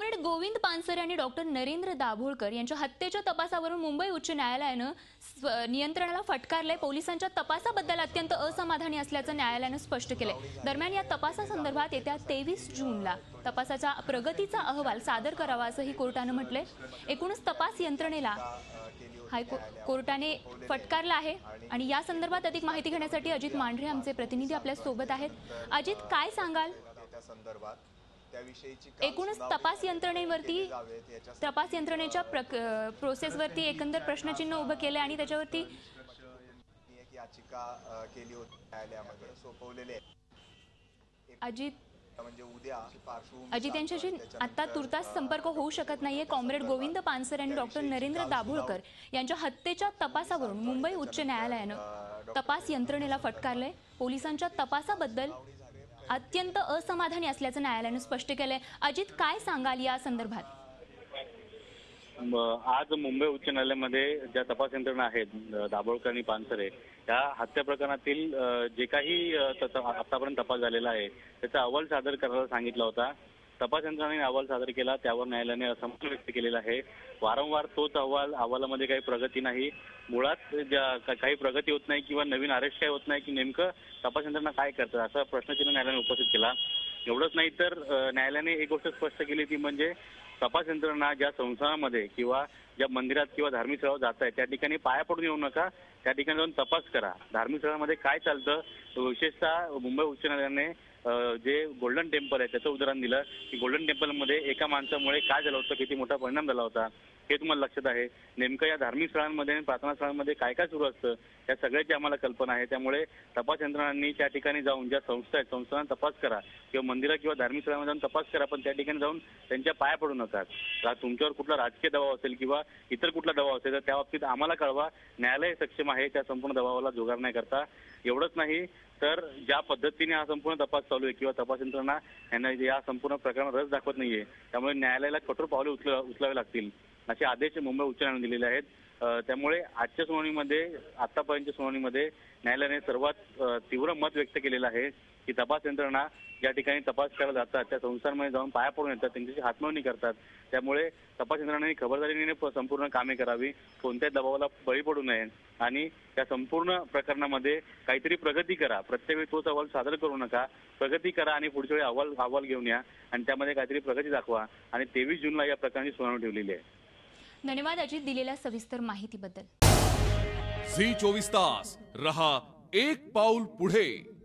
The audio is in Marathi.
कॉम्रेड गोविंद पानसरे आणि डॉक्टर नरेंद्र दाभोळकर यांच्या हत्येच्या तपासावरून मुंबई उच्च न्यायालयानं नियंत्रणाला फटकारलंय. पोलिसांच्या तपासाबद्दल अत्यंत असमाधानी असल्याचं न्यायालयानं स्पष्ट केलंय. दरम्यान या तपासासंदर्भात येत्या तेवीस जूनला तपासाचा प्रगतीचा अहवाल सादर करावा असंही कोर्टानं म्हटलंय. एकूणच तपास यंत्रणेला हायको कोर्टाने फटकारला आहे आणि या संदर्भात अधिक माहिती घेण्यासाठी अजित मांढरे आमचे प्रतिनिधी आपल्यासोबत आहेत. अजित काय सांगाल? संदर्भात त्याविषयीची एकूणच तपास यंत्रणेवरती तपास यंत्रणेच्या प्रोसेसवरती एकंदर प्रश्नचिन्ह उभं केलं आणि त्याच्यावरती याचिका केली होती न्यायालयामध्ये सोपवलेली अजित म्हणजे उद्या अजित यांच्याशी. आता तुर्तास संपर्क होऊ शकत नाहीये. कॉम्रेड गोविंद पानसरे आणि डॉक्टर नरेंद्र दाभोळकर यांच्या हत्येच्या तपासावरून मुंबई उच्च न्यायालयानं तपास यंत्रणेला फटकारलंय. पोलिसांच्या तपासाबद्दल अत्यंत असमाधानी असल्याचं न्यायालयानं स्पष्ट केलंय. अजित काय सांगाल या संदर्भात? आज मुंबई उच्च न्यायालयामध्ये ज्या तपास यंत्रणा आहेत दाभोळकर आणि पानसरे त्या हत्या प्रकरणातील जे काही आतापर्यंत तपास झालेला आहे त्याचा अहवाल सादर करायला सांगितला होता. तपास यंत्रणेने अहवाल सादर केला त्यावर न्यायालयाने असंमत व्यक्त केलेला आहे. वारंवार तोच अहवाल अहवालामध्ये काही प्रगती नाही. मुळात ज्या काही प्रगती होत नाही किंवा नवीन अरेस्ट काही होत नाही की नेमकं तपास यंत्रणा काय करतं असा प्रश्नचिन्ह न्यायालयाने उपस्थित केला. एवढंच नाही तर न्यायालयाने एक गोष्ट स्पष्ट केली ती म्हणजे तपास यंत्रणा ज्या संस्थांमध्ये किंवा ज्या मंदिरात किंवा धार्मिक स्थळावर जात आहे त्या ठिकाणी पाया पडून येऊ नका. त्या ठिकाणी जाऊन तपास करा. धार्मिक स्थळामध्ये काय चालतं? विशेषतः मुंबई उच्च न्यायालयाने जे गोल्डन टेम्पल आहे त्याचं उदाहरण दिलं. की गोल्डन टेम्पलमध्ये एका माणसामुळे काय झालं होतं किती मोठा परिणाम झाला होता हे तुम्हाला लक्षात आहे. नेमकं या धार्मिक स्थळांमध्ये आणि प्रार्थना स्थळांमध्ये काय काय सुरू असतं या सगळ्याची आम्हाला कल्पना आहे. त्यामुळे तपास यंत्रणांनी त्या ठिकाणी जाऊन ज्या संस्था आहेत संस्थांना तपास करा. किंवा मंदिरा किंवा धार्मिक स्थळांमध्ये जाऊन तपास करा पण त्या ठिकाणी जाऊन त्यांच्या पाया पडू नका. तुमच्यावर कुठला राजकीय दबाव असेल किंवा इतर कुठला दबाव असेल तर त्या बाबतीत आम्हाला कळवा. न्यायालय सक्षम आहे त्या संपूर्ण दबावाला जुगार नाही करता. एवढंच नाही तर ज्या पद्धतीने हा संपूर्ण तपास चालू आहे किंवा तपास यंत्रणा यांना या संपूर्ण प्रकरणात रस दाखवत नाहीये. त्यामुळे न्यायालयाला कठोर पावले उचल उचलावे लागतील. असे आदेश मुंबई उच्च न्यायालयाने दिलेले आहेत. त्यामुळे आजच्या सुनावणीमध्ये आतापर्यंतच्या सुनावणीमध्ये न्यायालयाने सर्वात तीव्र मत व्यक्त केलेलं आहे की तपास यंत्रणा ज्या ठिकाणी तपास करायला जातात त्या संस्थांमध्ये जाऊन पाया पडून येतात त्यांच्याशी हातमावणी करतात. त्यामुळे तपास यंत्रणांनी खबरदारीने संपूर्ण कामे करावी कोणत्याही दबावाला बळी पडू नये आणि त्या संपूर्ण प्रकरणामध्ये काहीतरी प्रगती करा. प्रत्येक वेळी तोच अहवाल सादर करू नका. प्रगती करा आणि पुढच्या वेळी अहवाल अहवाल घेऊन या आणि त्यामध्ये काहीतरी प्रगती दाखवा. आणि तेवीस जूनला या प्रकरणाची सुनावणी ठेवलेली आहे. धन्यवाद अजित दिलेल्या सविस्तर माहितीबद्दल. झी चोवीस तास. रहा एक पाऊल पुढे.